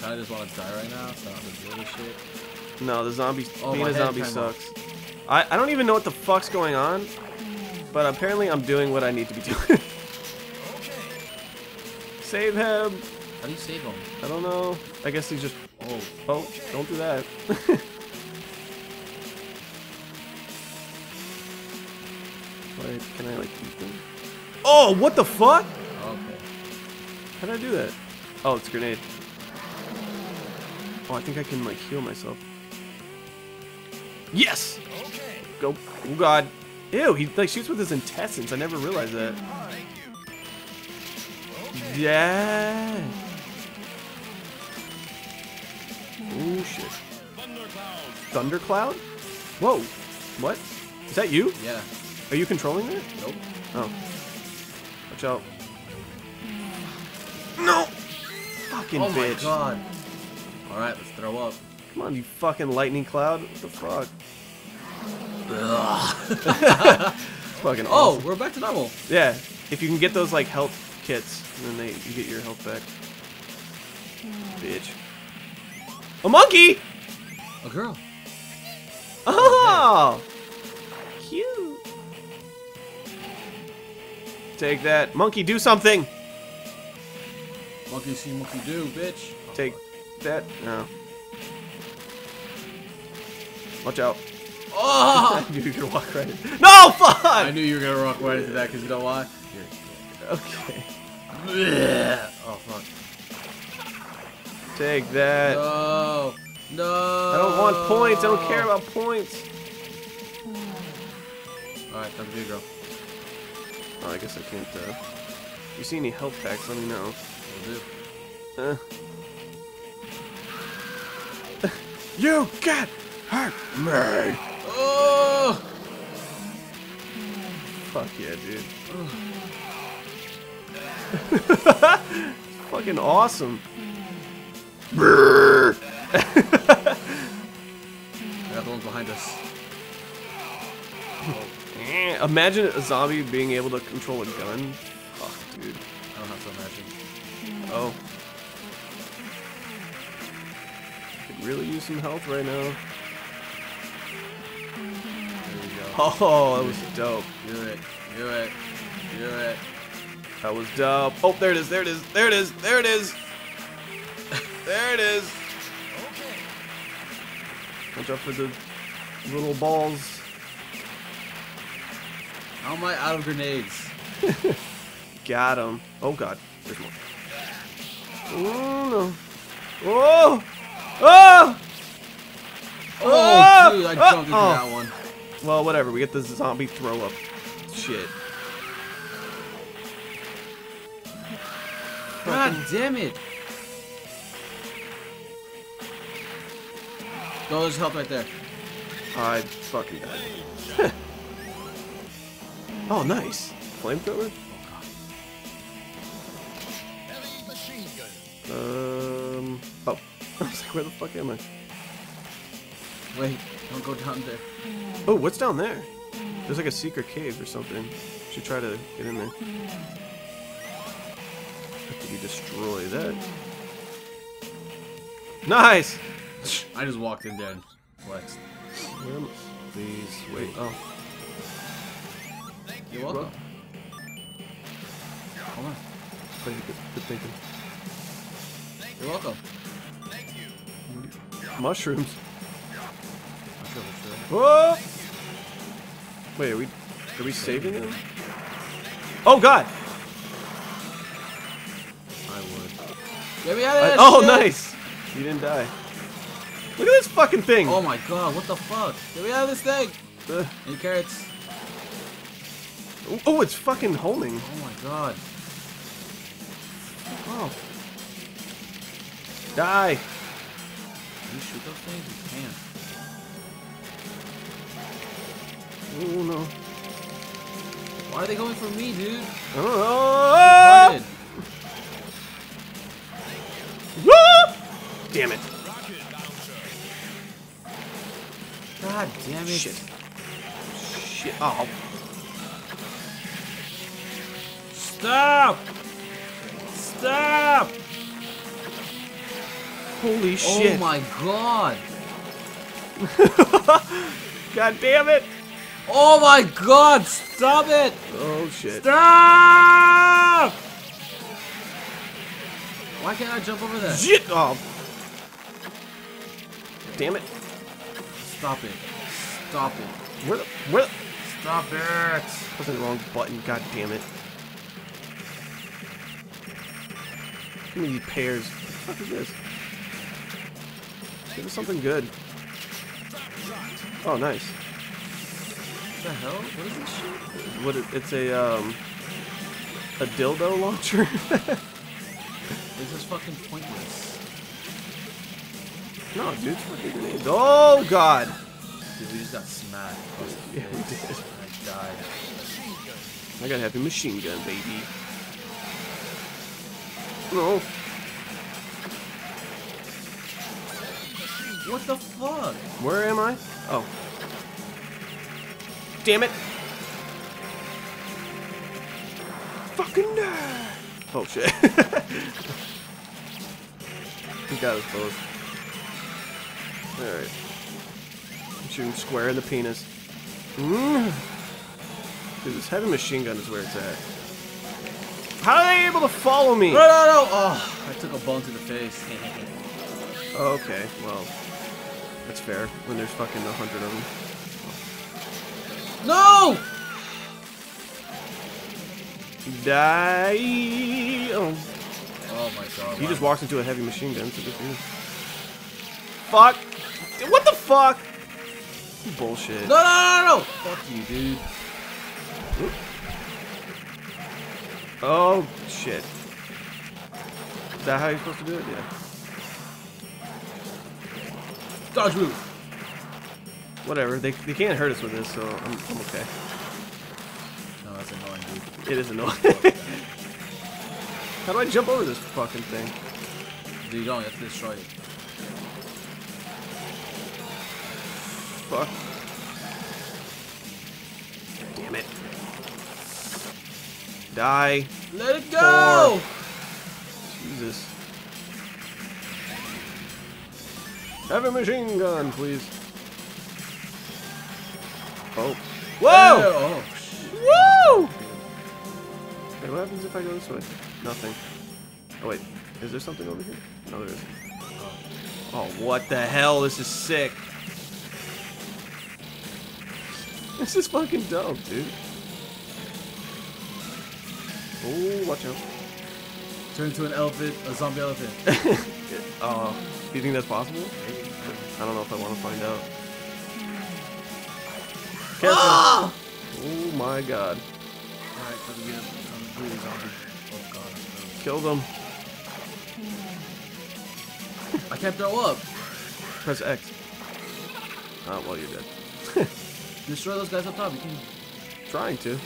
Kinda just wanna die right now, so I'm just this shit. No, the zombies. Oh, being a zombie sucks. I I don't even know what the fuck's going on, but apparently I'm doing what I need to be doing. Save him. How do you save him? I don't know. I guess he's just. Oh, Oh, don't do that. Wait, can I like eat them? Oh, what the fuck? okay. How did I do that? Oh, it's a grenade. Oh, I think I can like heal myself. Yes! Okay. Go. Oh god. Ew, he like shoots with his intestines. I never realized that. Yeah. Oh shit. Thundercloud? Whoa. What? Is that you? Yeah. Are you controlling it? Nope. Oh. Watch out. No! Fucking Oh my bitch. god. Alright, let's throw up. Come on, you fucking lightning cloud. What the fuck? fucking Oh, awesome. we're back to normal. Yeah. If you can get those like health kits, then they you get your health back. Bitch. A monkey! A girl. Oh! Cute. Take that. Monkey, do something! Monkey see, monkey do, bitch. Take. That. No. Watch out. Oh! I knew you could walk right in. No, fuck! I knew you were gonna rock right into that because you know why? Okay. Oh fuck. Take that. No. No. I don't want points. I don't care about points. Alright, time to be girl. Oh, I guess I can't. Uh... If you see any health packs, let me know. Will do. Uh. You get hurt me. Oh! Fuck yeah, dude. Fucking awesome. I got the ones behind us. Eh, Imagine a zombie being able to control a gun. Fuck, dude. I don't have to imagine. Oh. Really use some health right now. There we go. Oh, that was dope. Do it. Do it. Do it. That was dope. Oh, there it is. There it is. There it is. There it is. There it is. Watch out for the little balls. How am I out of grenades? Got him. Oh god. There's more. Oh no. Oh! Oh! Oh, Ah! dude, I jumped into Oh. that one. Well, whatever. We get the zombie throw up. Shit. God damn it. Go, there's help right there. I fucking died. oh, nice. Flamethrower? Um. Where the fuck am I? Wait, don't go down there. Oh, what's down there? There's like a secret cave or something. Should try to get in there. After we destroy that. Nice! I just walked in there and flexed. Please wait. Oh, Thank You're welcome. Hold on. good, good thinking. You're welcome. Mushrooms. I'm sure, I'm sure. Whoa! Wait, are we are we saving him? Oh God! I would. Get me out of I- this oh, shit! nice! You didn't die. Look at this fucking thing. Oh my god, what the fuck? Get me out of this thing! Uh, Any carrots? oh, it's fucking homing. Oh my god. Oh. Die. Can you shoot those things? You can. Oh no. Why are they going for me, dude? Oh. Damn it. God damn it. Shit. Shit. Oh. Stop! Stop! Holy oh shit. Oh my god. God damn it. Oh my god, stop it! Oh shit. Stop! Why can't I jump over that? Shit. Oh. Damn it. Stop it. Stop it. Where the, where the, Stop it! Pressing the wrong button. God damn it. Give me these pears. What the fuck is this? Give us something good. Oh, nice. What the hell? What is this shit? What? It, it's a um, a dildo launcher. Is this is fucking pointless. no, dude. fucking grenades. Oh God. Dude, we just got smacked. Yeah, we did. I died. I got a heavy machine gun, baby. No. What the fuck? Where am I? Oh. Damn it. Fucking die. Oh shit. he got us both. Alright. I'm shooting square in the penis. Mm. Dude, this heavy machine gun is where it's at. How are they able to follow me? No, no, no! Oh, I took a bone to the face. Okay, well, that's fair when there's fucking a hundred of them. no! Die! Oh, Oh my god. he why- just walks into a heavy machine gun. So good for you. Fuck! What the fuck? Bullshit. No, no, no, no! Fuck you, dude. Oh shit. Is that how you're supposed to do it? Yeah. Dodge move. Whatever. They, they can't hurt us with this, so I'm, I'm okay. No, that's annoying, dude. It is annoying. how do I jump over this fucking thing? Dude, you don't. You have to destroy it. Fuck. Damn it. Die. Let it go! Jesus. Have a machine gun, please. Oh. Whoa! Oh, oh shit. Woo! Wait, what happens if I go this way? Nothing. Oh wait, is there something over here? No, there isn't. Oh, what the hell? This is sick. This is fucking dope, dude. Oh, watch out. Turn into an elephant, a zombie elephant. Uh, do you think that's possible? I don't know if I want to find out. Careful. Ah! Oh my god. Alright, let me get him. I'm really zombie. Oh god. Kill them. I can't throw up. Press X. Oh, well, you're dead. Destroy those guys up top. You can. Trying to.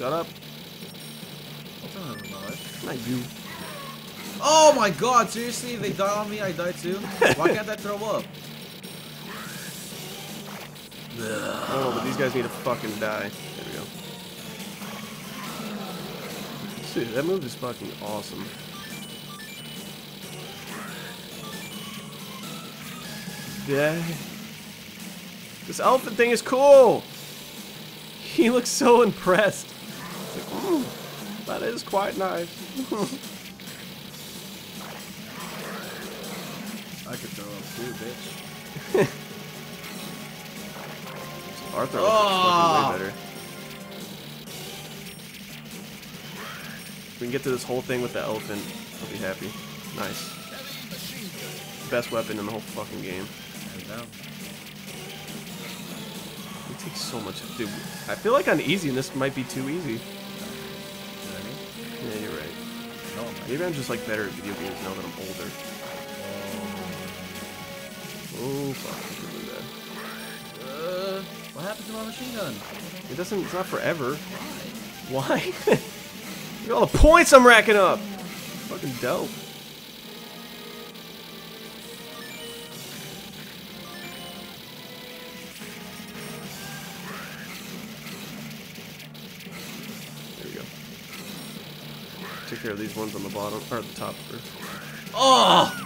Shut up. What's wrong with my life? Not you. Oh my god, seriously? If they die on me, I die too? Why can't I throw up? Oh, but these guys need to fucking die. There we go. Dude, that move is fucking awesome. Yeah. This elephant thing is cool. He looks so impressed. He's like, "Ooh, that is quite nice. I could throw up too, bitch. Arthur Oh. looks fucking way ah. better. We can get to this whole thing with the elephant. I'll be happy. Nice. Best weapon in the whole fucking game. It takes so much. Dude, I feel like on easy, and this might be too easy. Maybe I'm just like better at video games now that I'm older. Oh fuck, this is really bad. Uh, what happened to my machine gun? It doesn't. It's not forever. Why? Why? Look at all the points I'm racking up. Fucking dope. Take care of these ones on the bottom or the top first. Oh!